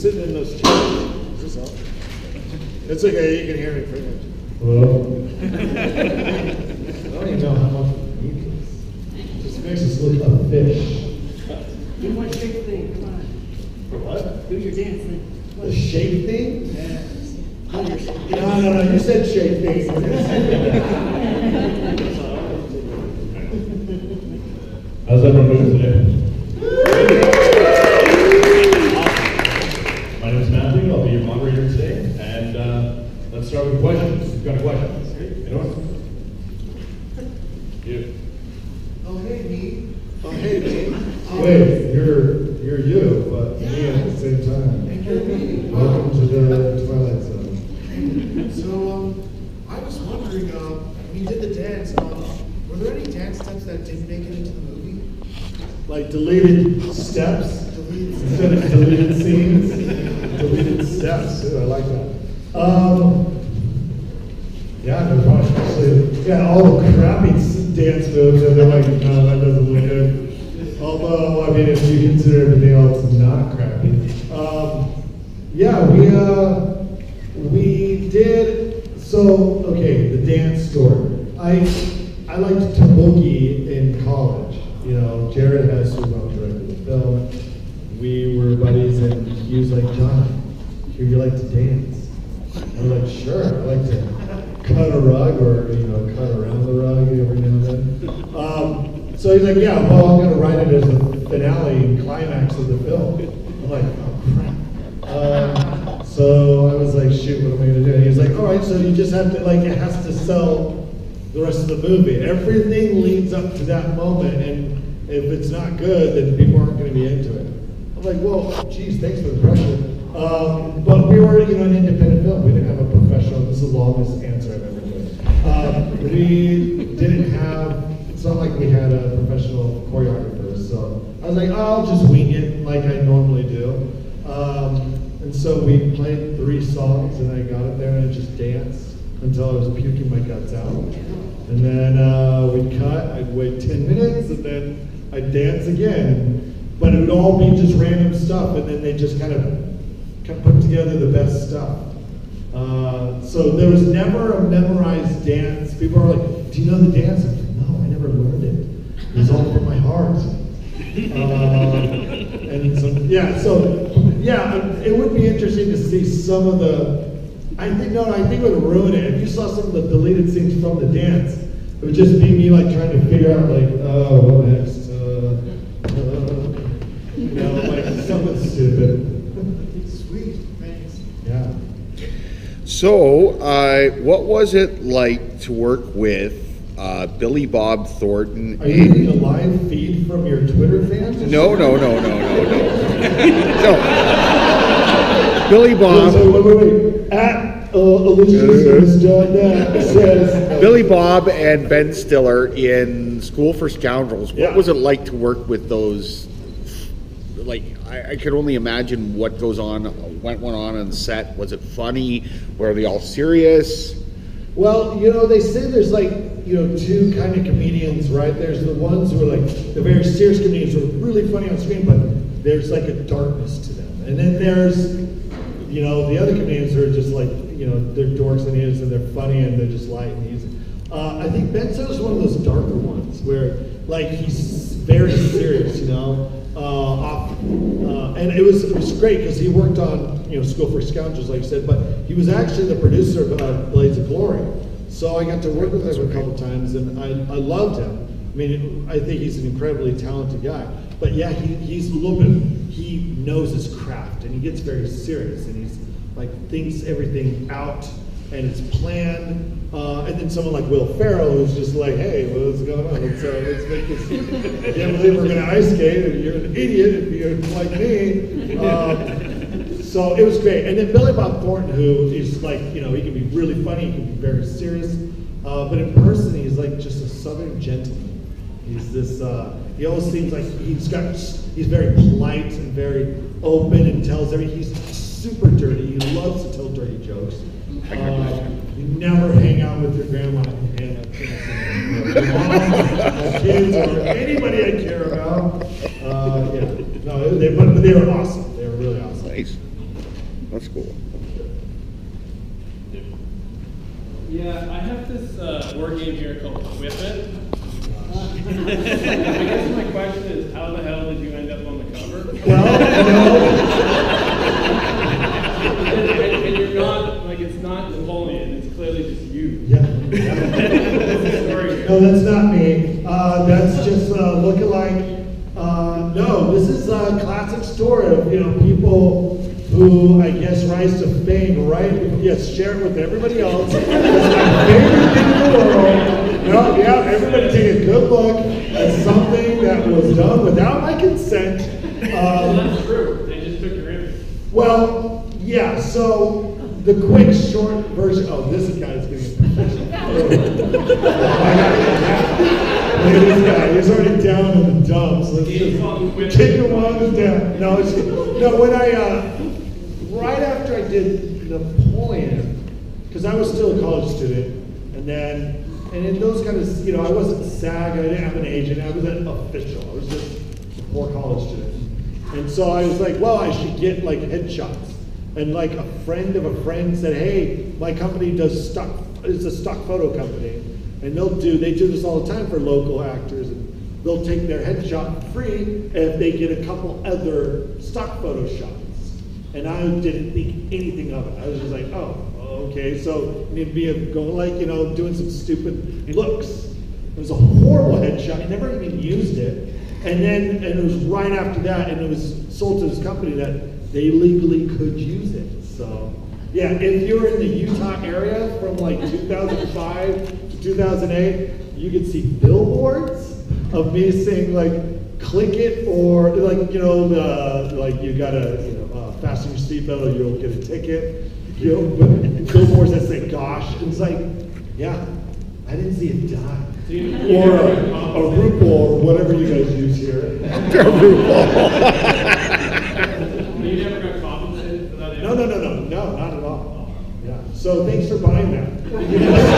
sitting in those chairs. Is this on? It's okay, you can hear me pretty much. Well, I don't even know how much we need this. Just makes us look like a fish. Do one shape thing, come on. What? Do your dance thing. The shake thing? Yeah. Do your shape. No, no, no, you said shake thing. How's everyone doing today? My name is Matthew, I'll be your moderator today, and uh, let's start with questions. You've got a question? Anyone? You. Oh, hey, me. Oh, hey, me. Wait, you're, you're you, but me at the same time. Welcome to the Twilight Zone. So, um, I was wondering, um, you did the dance, um, were there any dance steps that didn't make it into the movie? Like deleted steps instead of deleted scenes, deleted steps. Ooh, I like that. Um, yeah, no problem. Yeah, all the If you consider everything else not crappy. Um, yeah, we uh, we did. So, okay, the dance story. I I liked boogie in college. You know, Jared Hess who directed the film. We were buddies, and he was like, Jon, here you like to dance. I'm like, sure, I like to cut a rug or, you know, cut around the rug every now and then. Um, so he's like, yeah, well, I'm gonna write it as a finale and climax of the film. I'm like, oh crap. Um, so I was like, shoot, what am I gonna do? And he was like, all right, so you just have to, like, it has to sell the rest of the movie. Everything leads up to that moment, and if it's not good, then people aren't gonna be into it. I'm like, well, geez, thanks for the pressure. Um, but we were, you know, an independent film. We didn't have a professional. This is the longest answer I've ever given. Um, we didn't have. It's not like we had a professional choreographer. So I was like, I'll just wing it like I normally do. Um, and so we played three songs, and I got up there, and I just danced until I was puking my guts out. And then uh, we'd cut. I'd wait ten minutes, and then I'd dance again. But it would all be just random stuff, and then they just kind of, kind of put together the best stuff. Uh, so there was never a memorized dance. People are like, "Do you know the dance?" I'm like, "No, I never learned it. It was all from my heart." Uh, and so, yeah, so yeah, it would be interesting to see some of the. I think no, I think it would ruin it if you saw some of the deleted scenes from the dance. It would just be me like trying to figure out like, oh, what next? Uh, uh, you know, like something stupid. Sweet, thanks. Yeah. So, uh, what was it like to work with uh, Billy Bob Thornton? Are you getting a live feed from your Twitter fans? No, no, no, no, no, no. no. Billy Bob. So, wait, wait, wait. At uh, Alicia's.net says. Billy Bob and Ben Stiller in School for Scoundrels. What Yeah. was it like to work with those? Like, I, I could only imagine what goes on, what went on on the set. Was it funny? Were they all serious? Well, you know, they say there's like, you know, two kind of comedians, right? There's the ones who are like the very serious comedians who are really funny on screen, but there's like a darkness to them. And then there's, you know, the other comedians who are just like, you know, they're dorks and idiots and they're funny and they're just light and easy. Uh, I think Ben Stiller's one of those darker ones where, like, he's very serious, you know. Uh, uh, and it was it was great because he worked on you know School for Scoundrels, like you said, but he was actually the producer of uh, Blades of Glory. So I got to work with him a couple times, and I, I loved him. I mean, I think he's an incredibly talented guy. But yeah, he, he's a little bit. He knows his craft, and he gets very serious, and he's like thinks everything out, and it's planned. Uh, and then someone like Will Ferrell, who's just like, "Hey, what's going on? Let's, uh, let's make this. I can't believe we're going to ice skate, and you're an idiot if you're like me." Uh, so it was great. And then Billy Bob Thornton, who is like, you know, he can be really funny, he can be very serious, uh, but in person, he's like just a southern gentleman. He's this. Uh, he always seems like he's got. He's very polite and very open and tells every. He's super dirty. He loves to tell dirty jokes. Never hang out with your grandma and Hannah Kinnison, or your mom, kids, or anybody I care about. Uh, yeah, no, they, but, but they were awesome. They were really awesome. Nice. That's cool. Yeah, I have this uh, word game here called Whip It. I guess my question is, how the hell did you end up on the cover? and, and- and you're not, like, it's not Napoleon, it's clearly just you. Yeah. What's the story here? No, that's not me. Uh, that's just uh, lookalike. Uh, no, this is a classic story of you know people who I guess rise to fame, right? Yes, share it with everybody else. It's my favorite thing in the world. No, yeah, everybody take a good look at something that was done without my consent. Well, Um, that's true, they just took your image. well, yeah, so the quick, short version, oh, this guy's getting Look at guy, he's down in the dumps. Let's Game just song with- kick him down. No, it's, no, when I, uh, right after I did Napoleon, because I was still a college student, and then, and in those kind of, you know, I wasn't SAG, I didn't have an agent, I was an official, I was just a poor college student. And so I was like, well, I should get like headshots. And like a friend of a friend said, hey, my company does stock, it's a stock photo company. And they'll do, they do this all the time for local actors. They'll take their headshot free if they get a couple other stock photo shots. And I didn't think anything of it. I was just like, oh, okay. So it'd be a, going like, you know, doing some stupid looks. It was a horrible headshot. I never even used it. And then, and it was right after that, and it was sold to this company that they legally could use it. So, yeah, if you're in the Utah area from like 2005 to 2008, you could see billboards of me saying like, click it, or like, you know, the, like you gotta, you know, uh, fasten your seatbelt or you'll get a ticket. You know, but billboards that say gosh, and it's like, yeah, I didn't see a dime. So you- you Or a, got a compensated? RuPaul, or whatever you guys use here. You never got compensated for that? No, no, no, no, no, not at all. Yeah, so thanks for buying that.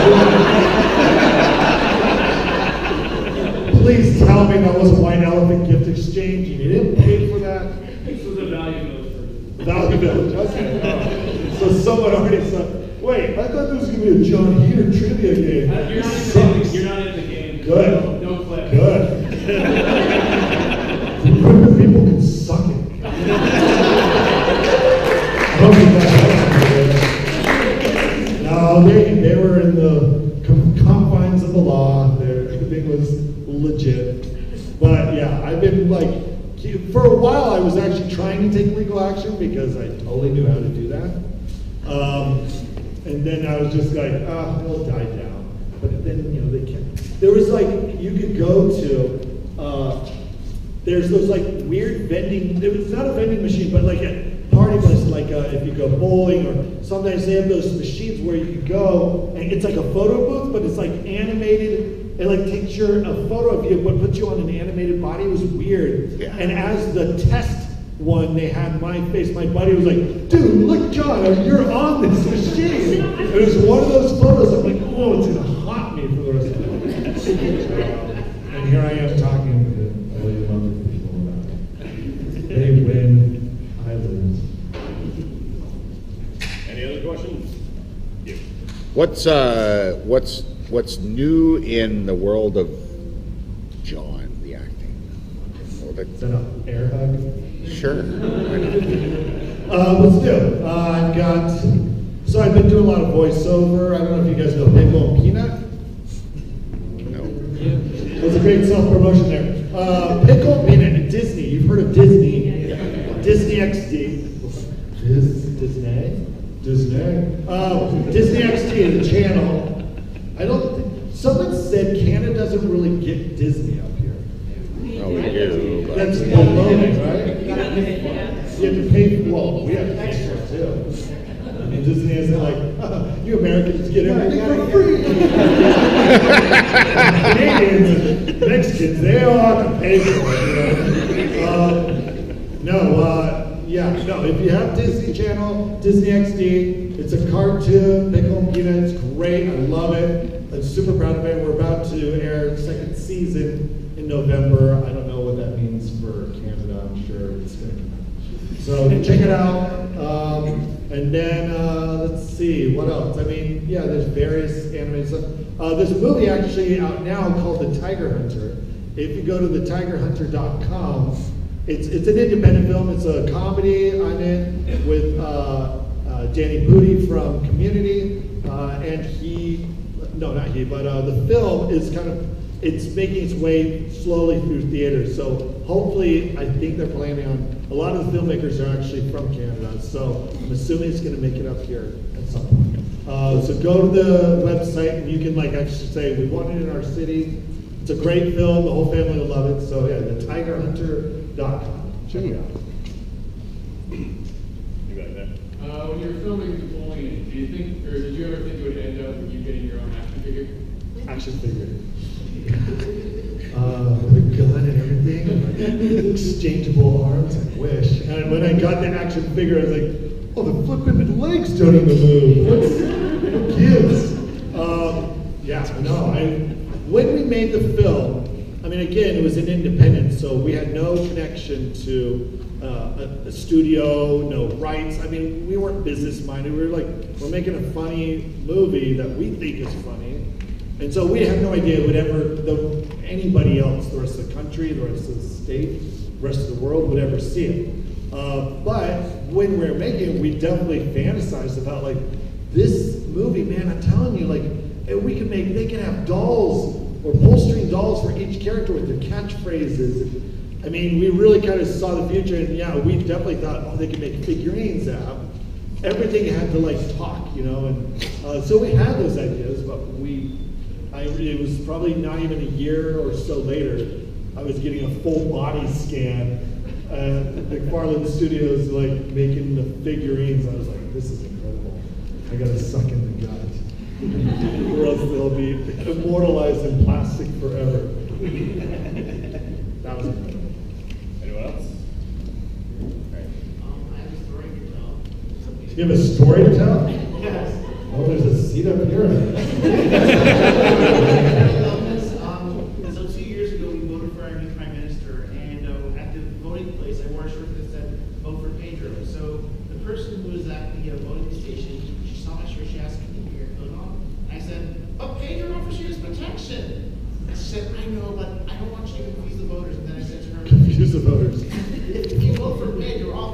Please tell me that wasn't White Elephant Gift Exchange, and you didn't pay for that? This was a value village. Valley Village, okay. Oh. So someone already said, wait, I thought this was gonna be a Jon Heder trivia game. Uh, You're not, in the, you're not in the game. Good. No, no clip. Good. People can suck it. Hope you guys like it. No, they, they were in the com- confines of the law, Their everything was legit. But yeah, I've been like, for a while, I was actually trying to take legal action because I totally knew how to do that. Um, and then I was just like, ah, it'll die down. But then, you know, they can't. There was like, you could go to, uh, there's those like weird vending, it was not a vending machine, but like a party place, like uh, if you go bowling or sometimes they have those machines where you go and it's like a photo booth, but it's like animated. It like takes your, a photo of you, but puts you on an animated body. It was weird. Yeah. And as the test one, they had my face. My buddy was like, dude, look, Jon, you're on this machine. It was one of those photos. I'm like, oh, it's gonna haunt me for the rest of the day. And here I am talking to all you other people about it. They win, I lose. Any other questions? What's uh, what's what's new in the world of Jon, the acting? Is that- an air hug? Sure. Uh, let's do. Uh, I've got, so I've been doing a lot of voiceover. I don't know if you guys know Pickle and Peanut. No. There's a great self-promotion there. Uh, Pickle and Peanut, Disney. You've heard of Disney. Disney XD. Dis, Disney? Disney. Uh, Disney XD, the channel. I don't, thi- someone said Canada doesn't really get Disney up here. No, we do. But That's baloney, right? You have to pay, well, we have to pay for it too. And Disney isn't like, you Americans get everything for free. Canadians and Mexicans, they all have to pay for it, you know? Um, No, uh, yeah, no, if you have Disney Channel, Disney XD, it's a cartoon, Pickle and Peanut, it's great, I love it. I'm super proud of it, we're about to air the second season in November. I don't know what that means for Canada, I'm sure it's gonna come out. So check it out. Um, And then, uh, let's see, what else? I mean, yeah, there's various animated stuff. Uh, there's a movie actually out now called The Tiger Hunter. If you go to thetigerhunter.com, it's, it's an independent film. It's a comedy I'm in with uh, uh, Danny Pudi from Community. Uh, and he, no, not he, but uh, the film is kind of, it's making its way slowly through theaters. So hopefully, I think they're planning on, a lot of the filmmakers are actually from Canada. So I'm assuming it's going to make it up here at some point. Uh, so go to the website and you can like actually say, we want it in our city. It's a great film. The whole family will love it. So yeah, thetigerhunter.com. Check it out. You got that? Uh, when you're filming Napoleon, do you think, or did you ever think it would end up with you getting your own action figure? Action figure. Uh, a gun and everything, exchangeable arms, I wish. And when I got the action figure, I was like, oh, the flipping legs don't even move. What's, who gives? Um, yeah, no, I, when we made the film, I mean, again, it was an independent, so we had no connection to uh, a, a studio, no rights. I mean, we weren't business minded. We were like, we're making a funny movie that we think is funny. And so we have no idea would ever, the, anybody else, the rest of the country, the rest of the state, the rest of the world would ever see it. Uh, but when we were making it, we definitely fantasized about like, this movie, man, I'm telling you, like, we can make, they can have dolls or pull-string dolls for each character with their catchphrases. I mean, we really kind of saw the future, and yeah, we definitely thought, oh, they could make figurines out. Everything had to like talk, you know, and uh, so we had those ideas, but we, I, it was probably not even a year or so later, I was getting a full body scan at McFarland Studios, like making the figurines. I was like, this is incredible. I got to suck in the gut, or else they'll be immortalized in plastic forever. that was incredible. Anyone else? Um, I have a story to tell. You have a story to tell? Yes. Oh, there's a seat up here. Um, so two years ago, we voted for our new prime minister, and uh, at the voting place, I wore a shirt that said, vote for Pedro. So the person who was at the uh, voting station, she saw my shirt, she asked me, "Can you your coat on?" And I said, but Pedro offers you his protection. And she said, I know, but I don't want you to confuse the voters. And then I said to her, Confuse the voters. if you vote for Pedro, all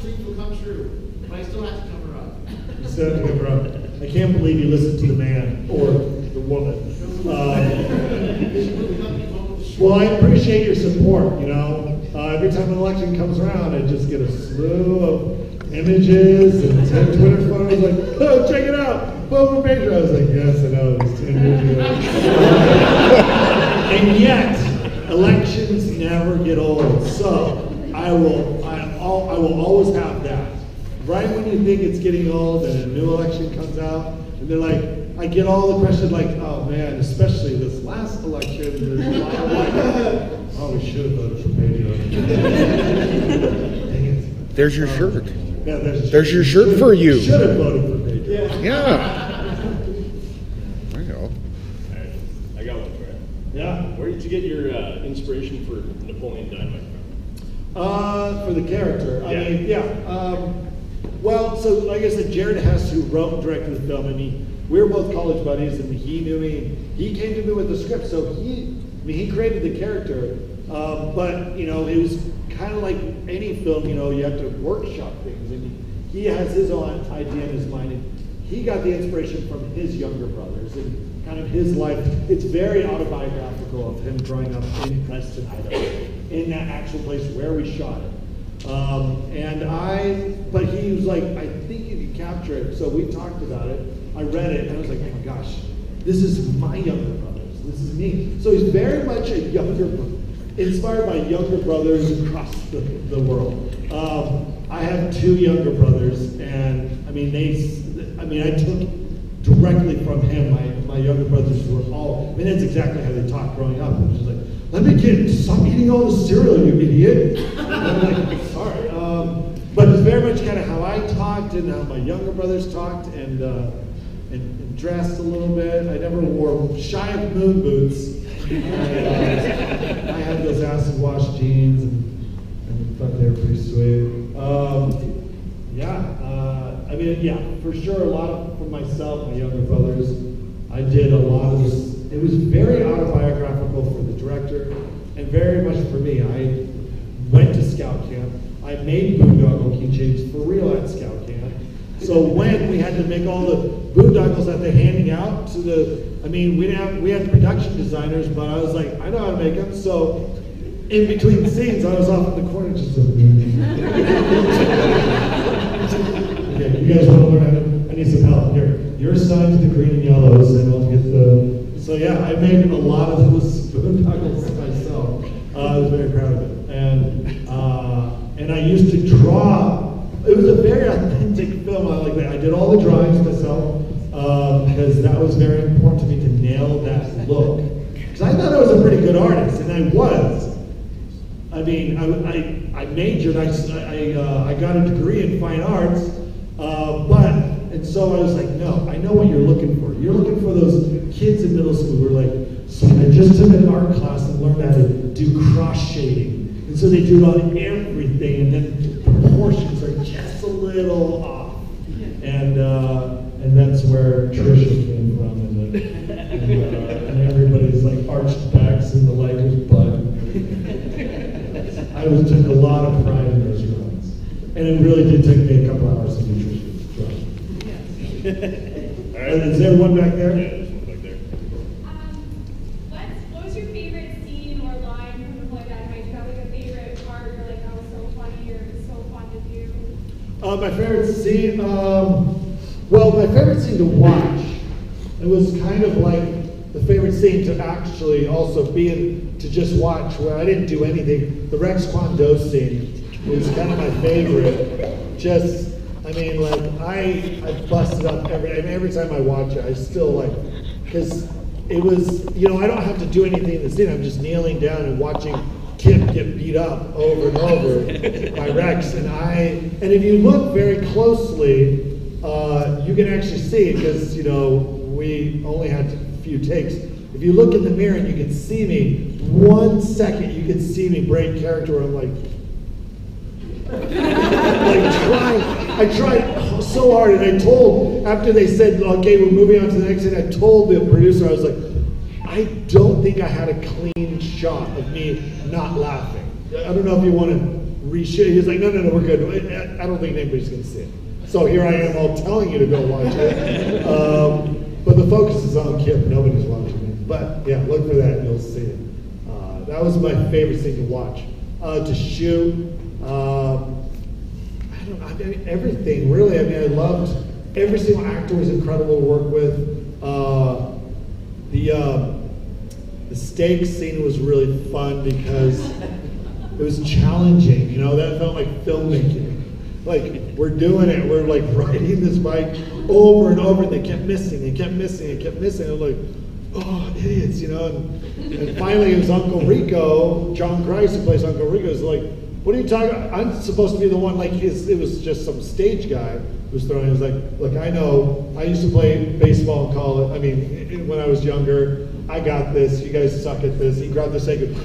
dreams will come true. But I still have to cover up. You said to him, bro, I can't believe you listened to the man or the woman. Uh, well, I appreciate your support. You know, uh, every time an election comes around, I just get a slew of images and 10 Twitter photos like, oh, check it out, vote for Pedro. I was like, yes, I know, it's 10 years ago. and yet, elections never get old. So I will, I, I will always have that. Right when you think it's getting old and a new election comes out, and they're like, I get all the questions like, oh man, especially this last election, there's a lot of like, oh, oh, we should have voted for Pedro. Dang it. There's your um, shirt. Yeah, there's, There's your shirt for you. Should have voted for Pedro. Yeah. There you go. Alright, I got one for you. Yeah. Where did you get your uh, inspiration for Napoleon Dynamite from? Uh, for the character, I Yeah. mean, yeah. Um, well, so like I said, Jared Hess, who wrote and directed the film, mean, we were both college buddies, and he knew me. He came to me with the script, so he, I mean, he created the character. Um, but you know, it was kind of like any film. You know, you have to workshop things, and he has his own idea in his mind, and he got the inspiration from his younger brothers and kind of his life. It's very autobiographical of him growing up in Preston, Idaho, in that actual place where we shot it. Um, and I, but he was like, I think you can capture it. So we talked about it. I read it, and I was like, oh my gosh, this is my younger brothers. This is me. So he's very much a younger, bro- inspired by younger brothers across the, the world. Um, I have two younger brothers, and I mean, they, I mean, I took directly from him. My, my younger brothers were all, I mean, that's exactly how they talked growing up. It was just like, let me get, stop eating all the cereal, you idiot. And I'm like, sorry. Um, but it's very much kind of how I talked and how my younger brothers talked and, uh, and, and dressed a little bit. I never wore shy of moon boots. I, uh, I had those acid wash jeans and, and thought they were pretty sweet. Um, yeah, uh, mean, yeah, for sure, a lot of, for myself, my younger brothers, I did a lot of this. It was very autobiographical for the director and very much for me. I went to scout camp. I made keychains for real at scout camp. So when we had to make all the boondoggles that they're handing out to the, I mean, we didn't have, we had production designers, but I was like, I know how to make them. So in between the scenes, I was off in the corner just. Okay, you guys want to learn I need some help. Here, you're assigned to the green and yellows, and I'll get the, so yeah, I made a lot of those boondoggles myself. Uh, I was very proud of it. And, uh, and I used to draw, it was a very authentic film. I like that. I did all the drawings myself, uh, because that was very important to me to nail that look. Because I thought I was a pretty good artist, and I was. I mean, I, I, I majored, I, I, uh, I got a degree in fine arts, uh, but, and so I was like, no, I know what you're looking for. You're looking for those kids in middle school who are like, so I just took an art class and learned how to do cross shading. And so they do it on everything, and then the proportions are just a little off. And, uh, and that's where Trisha came from, and, the, and, uh, and everybody's like arched backs and the Lakers butt. I was took a lot of pride in those drawings. And it really did take me a couple hours to do Trisha's drawing. All right, is there one back there? Yeah, one back there. Um, what, what was your favorite scene or line from the Boy Band Night? That was your favorite part, or like, that was so funny, or it was so fun to do? Uh, my scene, um, well, my favorite scene to watch, it was kind of like the favorite scene to actually also be in, to just watch, where I didn't do anything. The Rex Kwon Do scene was kind of my favorite. Just, I mean, like, I, I busted up every, I mean, every time I watch it, I still like, because it was, you know, I don't have to do anything in the scene, I'm just kneeling down and watching Kip get beat up over and over by Rex. And I, and if you look very closely, uh, you can actually see it because, you know, we only had a few takes. If you look in the mirror and you can see me, one second you can see me break character where I'm like, like trying, I tried so hard, and I told after they said, "Okay, we're moving on to the next thing," I told the producer, I was like, "I don't think I had a clean shot of me not laughing. I don't know if you want to reshoot." He was like, "No, no, no, we're good. I don't think anybody's going to see it." So here I am, all telling you to go watch it, um, but the focus is on Kip. Nobody's watching it. But yeah, look for that, and you'll see it. Uh, that was my favorite thing to watch. Uh, to shoot. Um, I don't I mean, everything really. I mean, I loved every single actor was incredible to work with. Uh, the uh, the steak scene was really fun because it was challenging. You know, that felt like filmmaking. Like we're doing it, we're like riding this bike over and over, and they kept missing, they kept missing, they kept missing. I'm like, oh, idiots, you know. And, and finally, it was Uncle Rico, Jon Gries, who plays Uncle Rico, is like, what are you talking about? I'm supposed to be the one, like, his, it was just some stage guy who was throwing. He was like, look, I know, I used to play baseball in college. I mean, when I was younger, I got this. You guys suck at this. He grabbed the second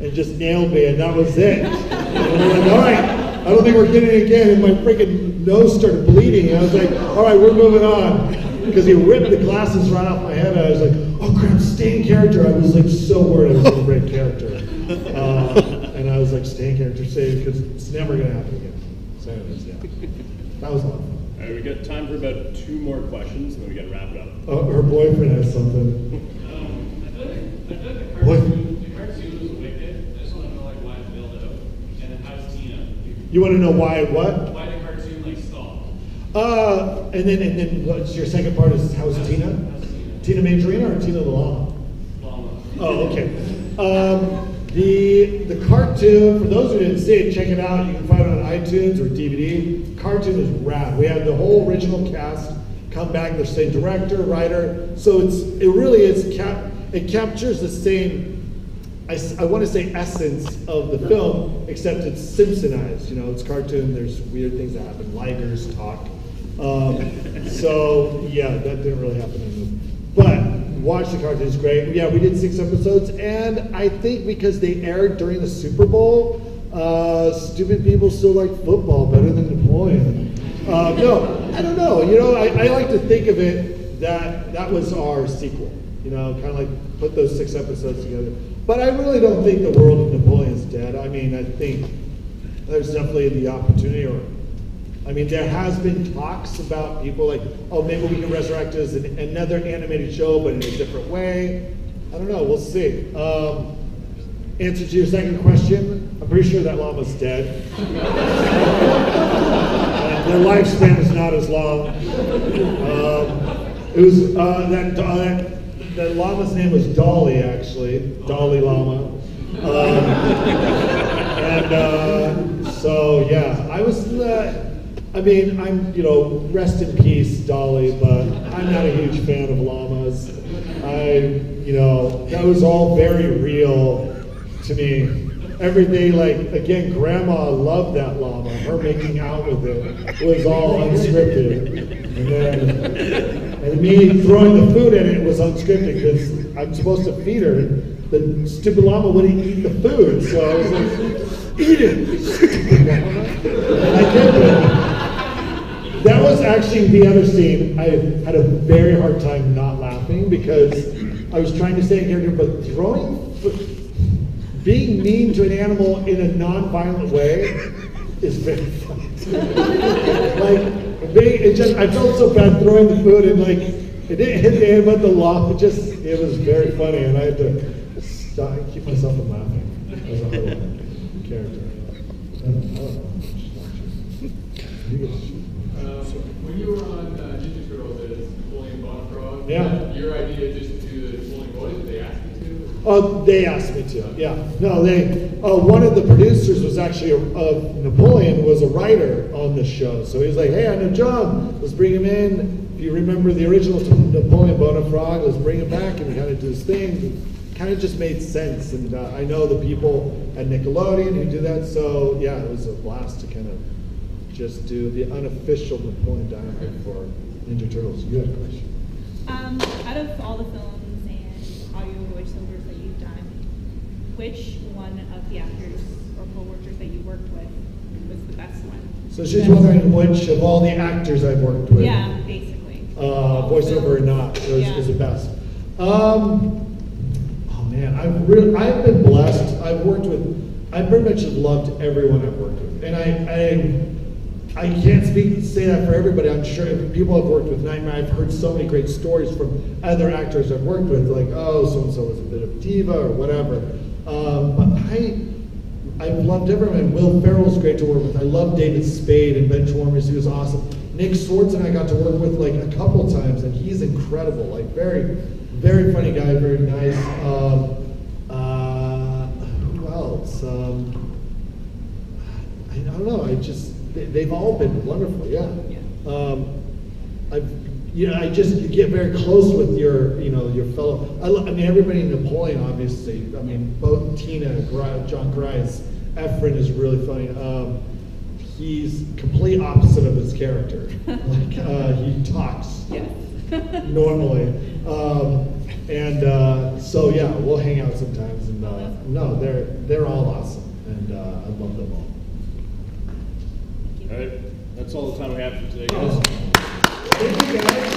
and just nailed me, and that was it. And like, all right. I don't think we're getting it again. And my freaking nose started bleeding. And I was like, all right, we're moving on. Because he ripped the glasses right off my head. I was like, oh crap, stay in character. I was like so worried I was going to break character. Uh, and I was like, stain character, stay, because it's never going to happen again. So anyways, yeah. That was a lot of fun. All right, we got time for about two more questions, and then we gotta wrap it up. Oh, her boyfriend has something. Um, I feel like, I feel like the What? cartoon, the cartoon was wicked. I just want to know like why it failed out. And then how's Tina? You want to know why what? Why the cartoon like stopped? Uh, and then, and then what's your second part is how's Tina? Tina Majorino or Tina the Llama? Llama. Oh, okay. Um, the the cartoon, for those who didn't see it, check it out. You can find it on iTunes or DVD. Cartoon is rad. We had the whole original cast come back. They're the same director, writer. So it's it really is cap. It captures the same. I, I want to say essence of the film, except it's Simpsonized. You know, it's cartoon. There's weird things that happen. Ligers talk. Um, so yeah, that didn't really happen in the movie. But watch the cartoon; it's great. Yeah, we did six episodes, and I think because they aired during the Super Bowl, uh, stupid people still like football better than Napoleon. Uh, no, I don't know. You know, I, I like to think of it that that was our sequel. You know, kind of like put those six episodes together. But I really don't think the world of Napoleon's dead. I mean, I think there's definitely the opportunity, or I mean, there has been talks about people like, oh, maybe we can resurrect it as an, another animated show, but in a different way. I don't know. We'll see. Um, answer to your second question, I'm pretty sure that llama's dead. Their lifespan is not as long. Um, it was uh, that, uh, that that llama's name was Dolly, actually, Dolly Llama. Um, and uh, so yeah, I was. Uh, I mean, I'm you know, rest in peace, Dolly, but I'm not a huge fan of llamas. I, you know, that was all very real to me. Every day, like again, Grandma loved that llama. Her making out with it was all unscripted, and then and me throwing the food at it was unscripted because I'm supposed to feed her. The stupid llama wouldn't eat the food, so I was like, "Eat it!" And I kept it. That was actually the other scene. I had a very hard time not laughing because I was trying to stay in character, but throwing, being mean to an animal in a non-violent way is very funny. like, it just, I felt so bad throwing the food and like, it didn't hit the animal, but the law, it just, it was very funny and I had to stop, keep myself from laughing as a whole character. I don't know. You guys- Um, when you were on uh, Ninja Turtles as Napoleon Bonaparte, Yeah. your idea just to do the Napoleon voice? Did they ask you to? Oh, they asked Yeah. No, they. Uh, one of the producers was actually of Napoleon was a writer on the show, so he was like, "Hey, I know Jon. Let's bring him in. If you remember the original Napoleon Bonaparte, let's bring him back and kind of do his thing." Kind of just made sense, and uh, I know the people at Nickelodeon who do that. So yeah, it was a blast to kind of just do the unofficial Napoleon Dynamite for Ninja Turtles. You had a question. Um, out of all the films and audio voiceovers that you've done, which one of the actors or co-workers that you worked with was the best one? So she's wondering which of all the actors I've worked with. Yeah, basically. uh, voiceover or not, is, Yeah. is the best. Um, oh man, I've really, I've been blessed. I've worked with, I pretty much have loved everyone I've worked with, and I, I, I can't speak say that for everybody. I'm sure if people I've worked with Nightmare. I've heard so many great stories from other actors I've worked with, like oh, so and so was a bit of diva or whatever. Um, but I. I've loved everyone. Will Ferrell's great to work with. I love David Spade and Benchwarmers. He was awesome. Nick Swardson and I got to work with like a couple times, and he's incredible. Like very, very funny guy, very nice. Um, uh, who else? Um, I don't know. I just they, they've all been wonderful. Yeah. Um, I've you know I just you get very close with your you know your fellow. I, lo- I mean everybody in Napoleon obviously. I mean both Tina, Gri- Jon Gries, Efren is really funny. Um, he's complete opposite of his character. like uh, he talks Yes. normally. Um, and uh, so yeah, we'll hang out sometimes. And uh, no, they're they're all awesome, and uh, I love them all. All right, that's all the time we have for today, guys. Thank you.